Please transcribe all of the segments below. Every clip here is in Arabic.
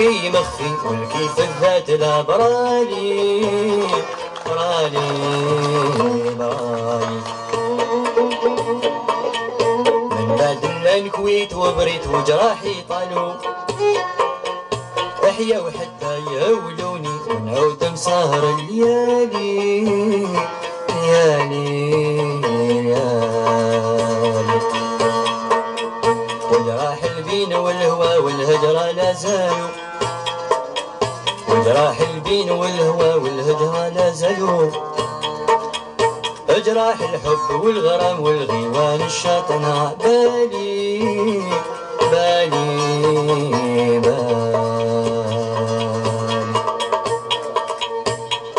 كي مخي والكيف الذات لا برالي برالي برالي من بعد ما نكويت وبريت وجراحي طالوا أحيا وحتى يولوني ونعود مسهر الليالي. ليالي ليالي جراح الحب والغرام والغيوان الشاطنة بالي بالي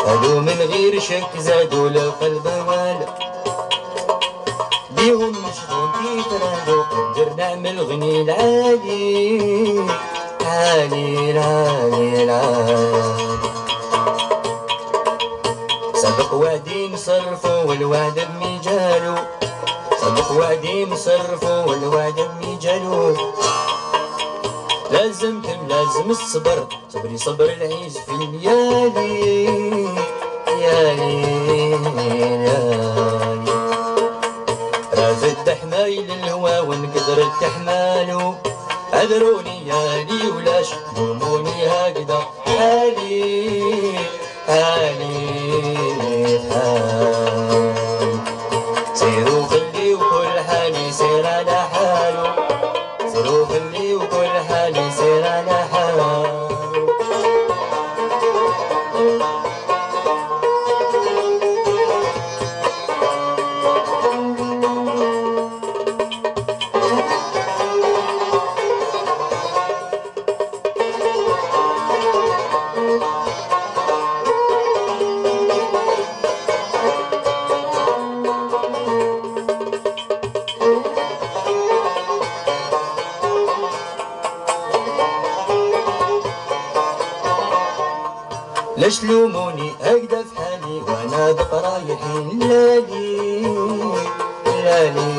هادو من غير شك زادوا للقلب والد بيهم مشغول في قدر نعمل غني العالي. مصرفو والوعد بمجالو سبق وعدي مصرفو والوعد بمجالو لازمكم لازم الصبر صبري صبر العيش في الليالي ليالي ليالي. رافد حمايل الهوى ونقدر التحمالو عذروني يا لي ولاش لوموني هكذا حالي حالي حالي. ليش تلوموني هكذا في حالي وأنا بقرايحي لالي لالي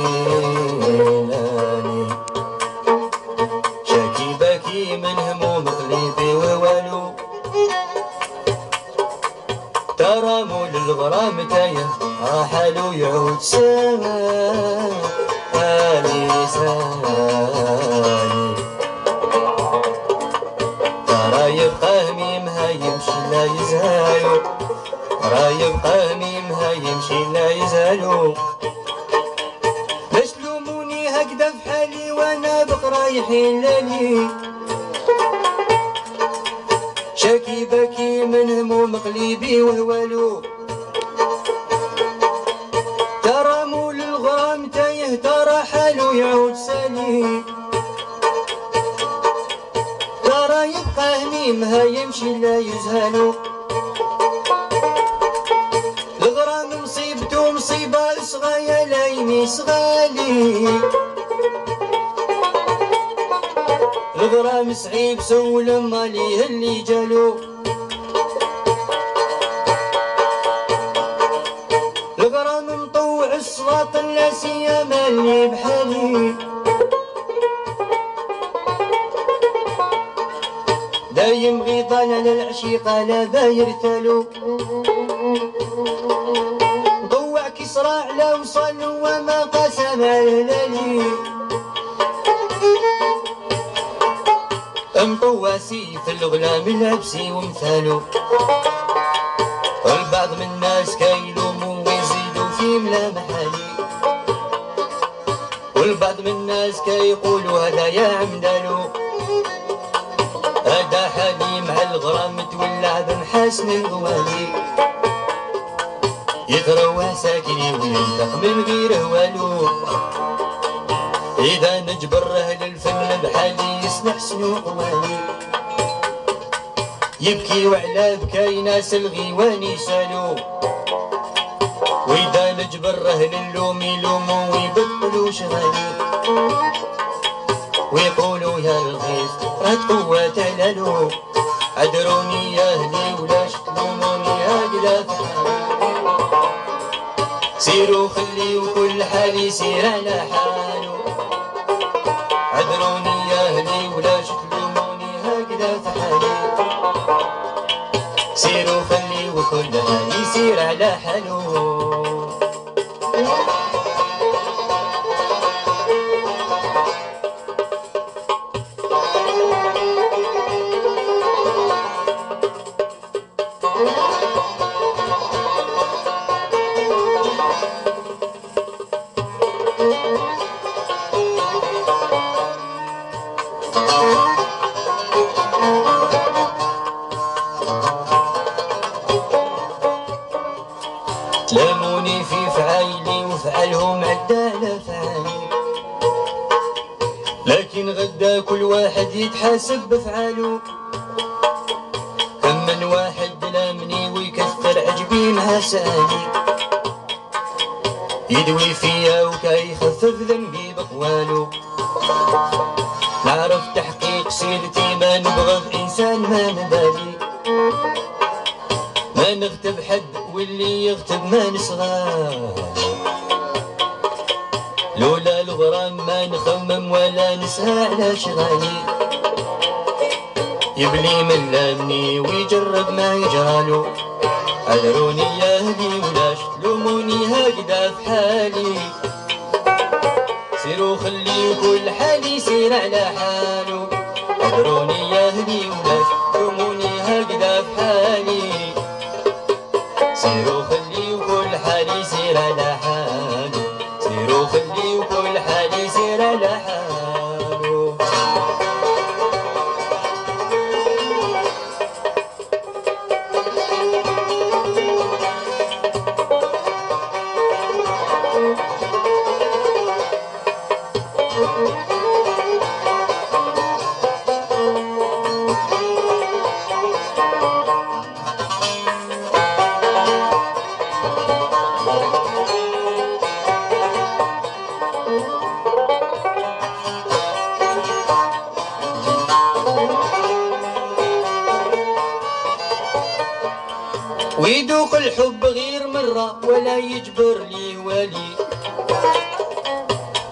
لالي شاكي باكي من هموم قلبي ووالو. ترى مول الغرام تايه راحلو يعود سالي سالي لا يزالو ترى يبقى هميمها يمشي لا يزالو ليش تلوموني هكذا في حالي وأنا بقرايحي لالي شاكي باكي من هموم قلبي وهوالو ترى مول الغرام تايه ترى حالو يعود هميمها يمشي لا يزهلو الغرام مصيبته مصيبة صغايا لا يميس غالي الغرام صعيب سول ماليه اللي جالو. الغرام مطوع الصلاط لا سيما اللي بحالي. دايم غيطان على العشيقة لا باير ثالو ضوع كسرى على وصل وما قسم الهلالي مطواسي في الغلام لابسي ومثالو والبعض من الناس كيلوموا ويزيدوا في ملامحالي والبعض من الناس كيقولوا هذا يا عمدالو. حالي مع الغرام تولع بمحاسن الغوالي يتروى ساكني وينطق من غير والو إذا نجبر أهل الفن بحالي يستحسنوا قوالي يبكي وعلى بكاي ناس الغيوان يسالوا وإذا نجبر أهل اللوم يلوموا ويبطلوا شغالي ويقولوا يا الغيث راه قوة تلالو عذروني يا أهلي ولا تلوموني يا قلات سيروا خلي وكل حال يسير على حاله. عذروني أهلي ولا تلوموني هكذا حالي سيروا خلي وكل حال يسير على حالو تلاموني في فعايلي وفعلهم عدالة فعالي لكن غدا كل واحد يتحاسب بفعاله من واحد لامني ويكثر عجبي مع سالي. يدوي فيا وكيخفف ذنبي بقوالو نعرف تحقيق سيرتي ما نبغض إنسان ما نبالي. ما نغتب حد واللي يغتب ما نصغى لولا الغرام ما نخمم ولا نسعى على شغالي يبلي من لامني ويجرب ما يجرالو عذروني يا أهلي ولاش تلوموني هكذا في حالي سيروا خلي كل حالي يسير على حاله عذروني يا أهلي ولاش ويذوق الحب غير مرة ولا يجبر لي والي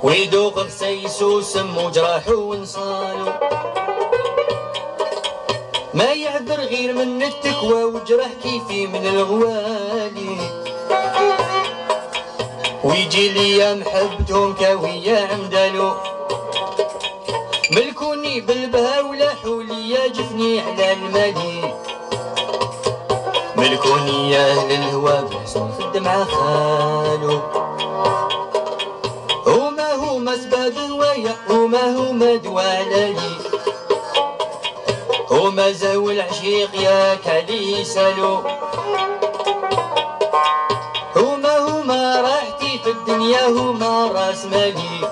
ويذوق غسيس وسم وجراح ونصالو ما يعبر غير من التكوى وجرح كيفي من الغوالي. ويجي لي محبتهم كاوية عمدالو. ملكوني بالبها ولا حولي جفني على المالي. ملكوني يا أهل الهوى بحسن خد مع خالو هما هما سباب هوايا هما هما دوالي هما زاو العشيق ياك عليه سالو هما هما راحتي في الدنيا هما راس مالي.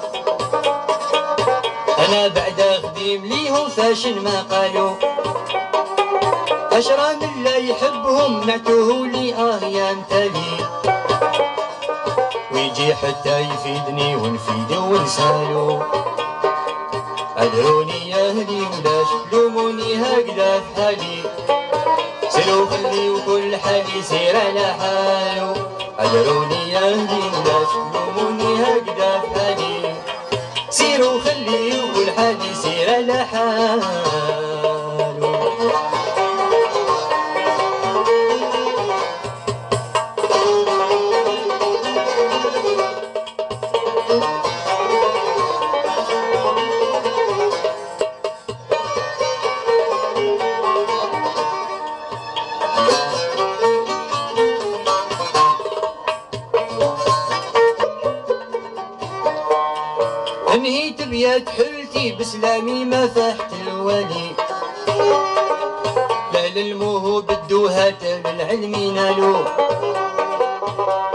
أنا بعد خديم ليهم فاشن ما قالوا. أشرى من لا يحبهم نعتوه لي آه يا انتلي ويجي حتى يفيدني ونفيد ونسالو. عذروني يا أهلي ولا تلوموني هكذا في حالي سيروا خلي وكل حال يسير على حاله. عذروني يا أهلي ولا تلوموني هكذا في حالي سيروا خلي وكل حال يسير على حاله. بسلامي ما فحت الولي. لا للموهوب بدوهات بالعلم ينالو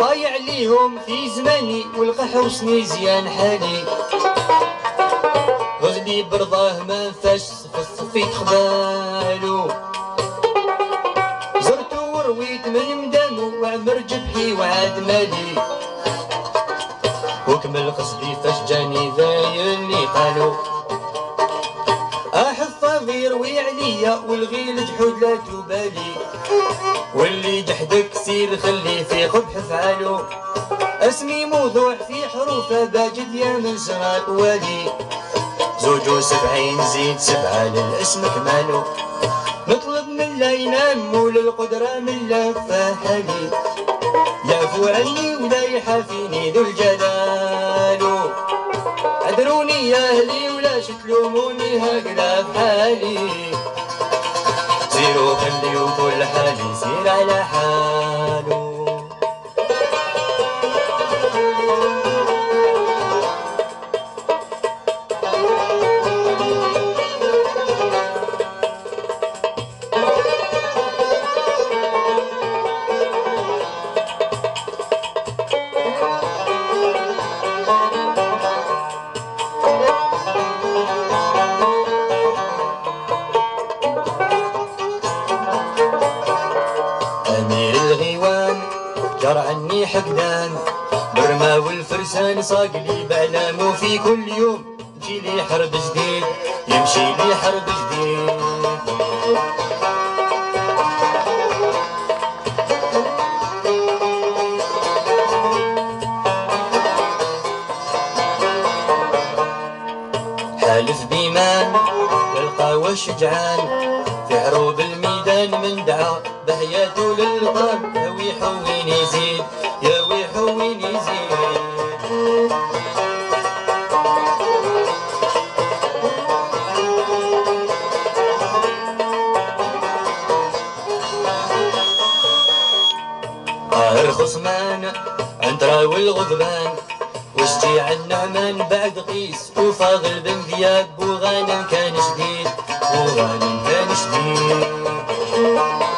طايع ليهم في زماني والقح وسني زيان حالي. غزلي برضاه ما فاش في خبالو زرتو ورويت من مدامو وعمر جبحي وعاد مالي. وكمل قصدي فاش جاني ذاي اللي قالوا. يروي عليا والغيل جحود لا تبالي. واللي جحدك سير خلي في قبح فعالو. اسمي موضوع في حروفه باجد يا من سراك والي. زوج وسبعين زيد سبعة للاسم كمالو نطلب من لا ينام ولا القدرة من لا فحلي يعفو عني ولا يحافيني ذو الجلال. عذروني يا أهلي ولا شتلوموني هكذا بحالي سيروا خليوا كل حالي سير على حاله. جر عني حقدان. برما والفرسان صاق لي بعلامه في كل يوم. يمشي لي حرب جديد يمشي لي حرب جديد. حالف بيمان للقاوى شجعان في عروب الميدان من دعا بهياته للغاب يا وين يزيد يا وين يزيد. قاهر خصمان عنترا والغضبان وشجيع النعمان بعد قيس وفاضل for riding Venice Wheel.